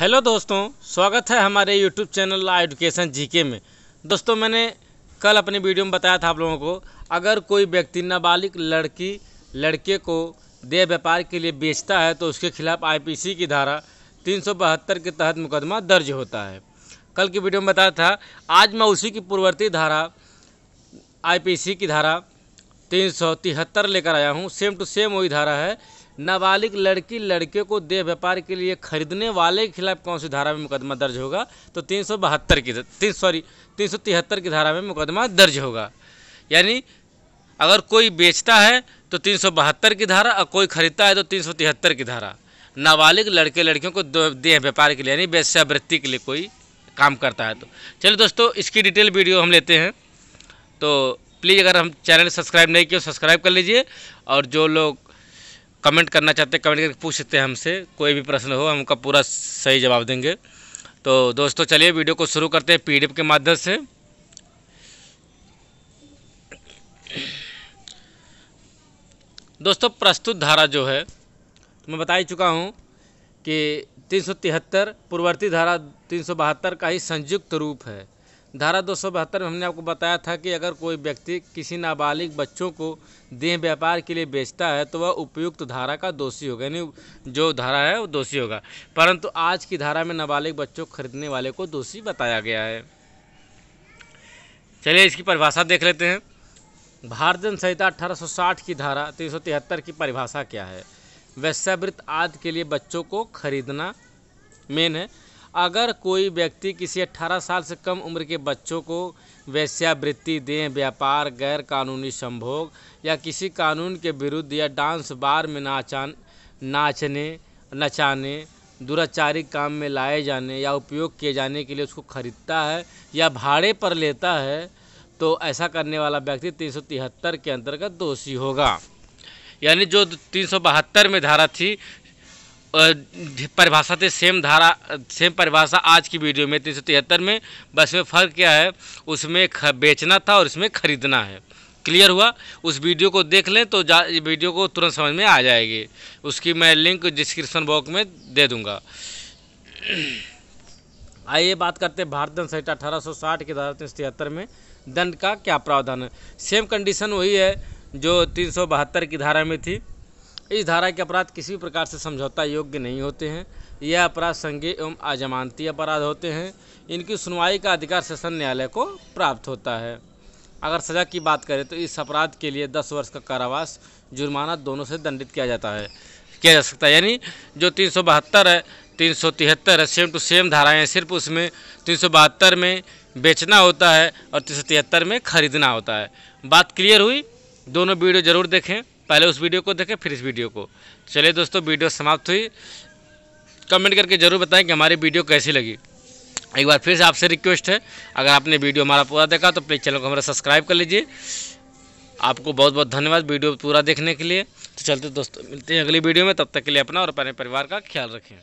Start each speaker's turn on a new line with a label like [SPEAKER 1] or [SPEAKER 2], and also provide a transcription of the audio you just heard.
[SPEAKER 1] Hello दोस्तों, स्वागत है हमारे यूट्यूब चैनल ला एजुकेशन जीके में। दोस्तों, मैंने कल अपने वीडियो में बताया था आप लोगों को, अगर कोई व्यक्ति नाबालिग लड़की, लड़के को देह व्यापार के लिए बेचता है तो उसके खिलाफ आईपीसी की धारा तीन सौ बहत्तर के तहत मुकदमा दर्ज होता है। कल की वीडियो में बताया था, आज मैं उसी की पूर्ववर्ती धारा आईपीसी की धारा तीन सौ तिहत्तर लेकर आया हूँ। सेम टू सेम वही धारा है नाबालिग लड़की लड़के को देह व्यापार के लिए खरीदने वाले के खिलाफ कौन सी धारा में मुकदमा दर्ज होगा? तो तीन सौ बहत्तर की, तीन सॉरी तीन सौ तिहत्तर की धारा में मुकदमा दर्ज होगा। यानी, अगर कोई बेचता है तो तीन सौ बहत्तर की धारा, और कोई खरीदता है तो तीन सौ तिहत्तर की धारा। नाबालिग लड़के लड़कियों को देह व्यापार के लिए, यानी वेश्यावृत्ति के लिए कोई काम करता है तो। चलिए दोस्तों, इसकी डिटेल वीडियो हम लेते हैं। तो प्लीज़ अगर हम चैनल सब्सक्राइब नहीं किए सब्सक्राइब कर लीजिए, और जो लोग कमेंट करना चाहते हैं, कमेंट करके पूछ सकते हैं हमसे। कोई भी प्रश्न हो, हम उनका पूरा सही जवाब देंगे। तो दोस्तों, चलिए वीडियो को शुरू करते हैं पीडीएफ के माध्यम से। दोस्तों, प्रस्तुत धारा जो है, मैं बता ही चुका हूँ कि तीन सौ तिहत्तर पूर्ववर्ती धारा तीन सौ बहत्तर का ही संयुक्त रूप है। धारा दो सौ बहत्तर में हमने आपको बताया था कि अगर कोई व्यक्ति किसी नाबालिग बच्चों को देह व्यापार के लिए बेचता है तो वह उपयुक्त धारा का दोषी होगा, यानी जो धारा है वो दोषी होगा। परंतु आज की धारा में नाबालिग बच्चों को खरीदने वाले को दोषी बताया गया है। चलिए इसकी परिभाषा देख लेते हैं। भारत जन संहिता साठ की धारा तीन सौ तिहत्तर की परिभाषा क्या है? वैश्यावृत्त आदि के लिए बच्चों को खरीदना मेन है। अगर कोई व्यक्ति किसी 18 साल से कम उम्र के बच्चों को वैश्यावृत्ति दें, व्यापार गैर कानूनी संभोग या किसी कानून के विरुद्ध या डांस बार में नाचान, नाचने, नचाने दुराचारिक काम में लाए जाने या उपयोग किए जाने के लिए उसको खरीदता है या भाड़े पर लेता है तो ऐसा करने वाला व्यक्ति तीन सौ तिहत्तर के अंतर्गत दोषी होगा। यानी जो तीन सौ बहत्तर में धारा थी परिभाषा थे सेम धारा सेम परिभाषा आज की वीडियो में, तीन सौ तिहत्तर में, बस में फ़र्क क्या है, उसमें बेचना था और इसमें ख़रीदना है। क्लियर हुआ? उस वीडियो को देख लें तो वीडियो को तुरंत समझ में आ जाएगी। उसकी मैं लिंक डिस्क्रिप्शन बॉक्स में दे दूँगा। आइए बात करते हैं भारत दंड संहिता अठारह सौ साठ की धारा तीन सौ तिहत्तर में। दंड का क्या प्रावधान है? सेम कंडीशन वही है जो तीन सौ बहत्तर की धारा में थी। इस धारा के अपराध किसी भी प्रकार से समझौता योग्य नहीं होते हैं। यह अपराध संज्ञेय एवं अजमानती अपराध होते हैं। इनकी सुनवाई का अधिकार सेशन न्यायालय को प्राप्त होता है। अगर सज़ा की बात करें तो इस अपराध के लिए दस वर्ष का कारावास जुर्माना दोनों से दंडित किया जाता है। किया जा सकता है। यानी जो तीन सौ बहत्तर है, तीन सौ तिहत्तर है सेम टू सेम धाराएँ सिर्फ़ उसमें तीन सौ बहत्तर में बेचना होता है और तीन सौ तिहत्तर में खरीदना होता है। बात क्लियर हुई? दोनों वीडियो ज़रूर देखें। पहले उस वीडियो को देखें, फिर इस वीडियो को। चलिए दोस्तों, वीडियो समाप्त हुई। कमेंट करके ज़रूर बताएँ कि हमारी वीडियो कैसी लगी। एक बार फिर से आपसे रिक्वेस्ट है, अगर आपने वीडियो हमारा पूरा देखा तो प्लीज़ चैनल को हमारा सब्सक्राइब कर लीजिए। आपको बहुत बहुत धन्यवाद वीडियो पूरा देखने के लिए। तो चलते दोस्तों, मिलते हैं अगली वीडियो में, तब तक के लिए अपना और अपने परिवार का ख्याल रखें।